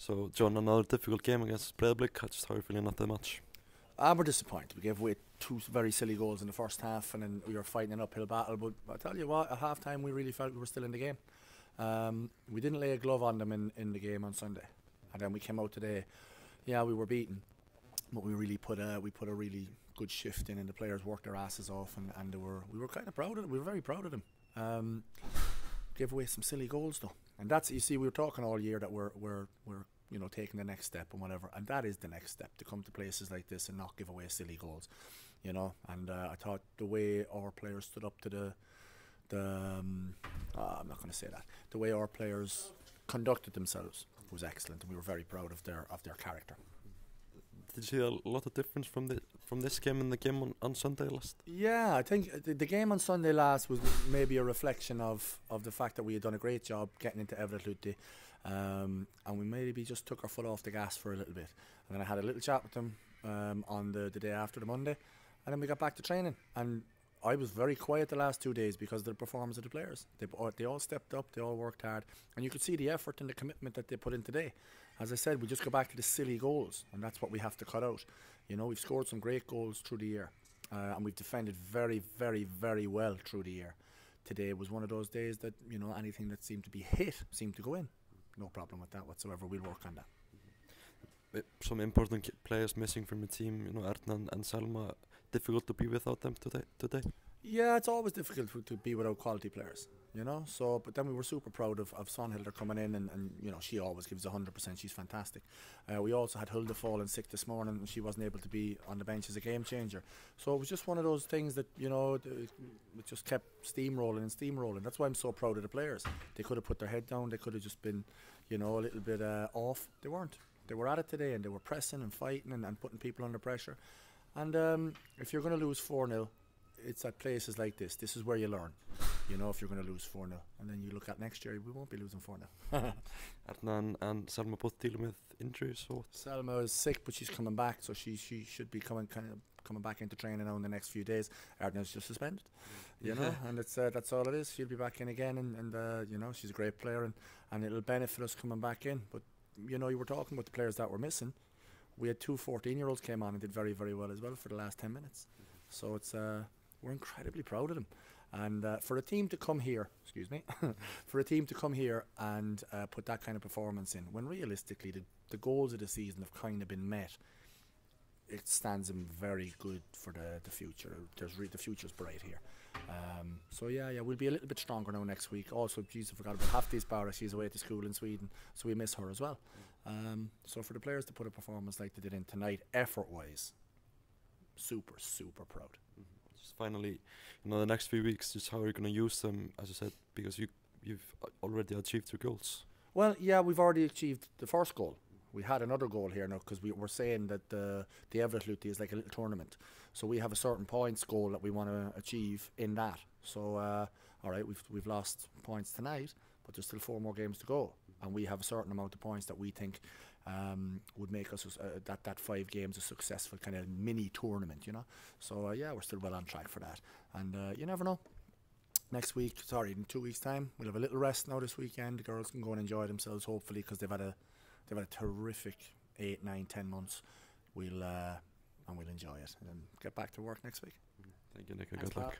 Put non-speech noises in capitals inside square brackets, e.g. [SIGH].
So, John, another difficult game against Breiðablik. Just how are you feeling after the match? Ah, we're disappointed. We gave away two very silly goals in the first half, and then we were fighting an uphill battle. But I tell you what, at half time, we really felt we were still in the game. Um, we didn't lay a glove on them in, in the game on Sunday, and then we came out today. Yeah, we were beaten, but we really put a we put a really good shift in, and the players worked their asses off, and, and they were we were kind of proud of them. We were very proud of them. Um, gave away some silly goals though, and that's you see we were talking all year that we're we're we're you know taking the next step and whatever, and that is the next step to come to places like this and not give away silly goals, you know. And uh, I thought the way our players stood up to the the um, uh, I'm not going to say that the way our players conducted themselves was excellent, and we were very proud of their of their character. Did you see a lot of difference from the from this game and the game on, on Sunday last? Yeah, I think the, the game on Sunday last was maybe a reflection of, of the fact that we had done a great job getting into Everett um, and we maybe just took our foot off the gas for a little bit. And then I had a little chat with them um, on the, the day after the Monday, and then we got back to training. And I was very quiet the last two days because of the performance of the players. They, they all stepped up, they all worked hard, and you could see the effort and the commitment that they put in today. As I said, we just go back to the silly goals, and that's what we have to cut out. You know, we've scored some great goals through the year, uh, and we've defended very, very, very well through the year. Today was one of those days that you know anything that seemed to be hit seemed to go in. No problem with that whatsoever. We'll work on that. Uh, some important players missing from the team, you know, Erna and Selma. Difficult to be without them today. Today. Yeah, it's always difficult to be without quality players you know. So, but then we were super proud of, of Sonhilder coming in, and, and you know she always gives hundred percent. She's fantastic. Uh, we also had Hulda falling sick this morning, and she wasn't able to be on the bench as a game changer. So it was just one of those things that you know it just kept steamrolling and steamrolling. That's why I'm so proud of the players. They could have put their head down. They could have just been, you know, a little bit uh, off. They weren't. They were at it today, and they were pressing and fighting and, and putting people under pressure. And um, if you're going to lose four 0 it's at places like this. This is where you learn. You know, if you're going to lose 4 0. And then you look at next year, we won't be losing 4 0. [LAUGHS] Adnan and Selma both dealing with injuries. So Selma is sick, but she's coming back, so she she should be coming kind of coming back into training now in the next few days. Adnan's just suspended, you know, and it's uh, that's all it is. She'll be back in again, and, and uh, you know, she's a great player, and, and it'll benefit us coming back in. But you know, you were talking about the players that were missing. We had two 14 year olds came on and did very, very well as well for the last 10 minutes. So it's uh, we're incredibly proud of them. And uh, for a team to come here, excuse me, [LAUGHS] for a team to come here and uh, put that kind of performance in, when realistically the, the goals of the season have kind of been met, it stands them very good for the, the future. There's re- the future's bright here. Um, so yeah, yeah, we'll be a little bit stronger now next week. Also, geez, I forgot about half Hafti's Barra. She's away to school in Sweden, so we miss her as well. Um, so for the players to put a performance like they did in tonight, effort-wise, super, super proud. Just finally, you know, the next few weeks, just how are you're going to use them, as I said, because you you've already achieved your goals. Well, yeah, we've already achieved the first goal. We had another goal here now because we were saying that the the Everett Luthi is like a little tournament, so we have a certain points goal that we want to achieve in that. So, uh, all right, we've we've lost points tonight, but there's still four more games to go, and we have a certain amount of points that we think um, would make us uh, that that five games a successful kind of mini tournament, you know. So uh, yeah, we're still well on track for that, and uh, you never know. Next week, sorry, in two weeks' time, we'll have a little rest now this weekend. The girls can go and enjoy themselves, hopefully, because they've had a they've had a terrific eight, nine, ten months. We'll uh, and we'll enjoy it and get back to work next week. Thank you, Nick. Good luck.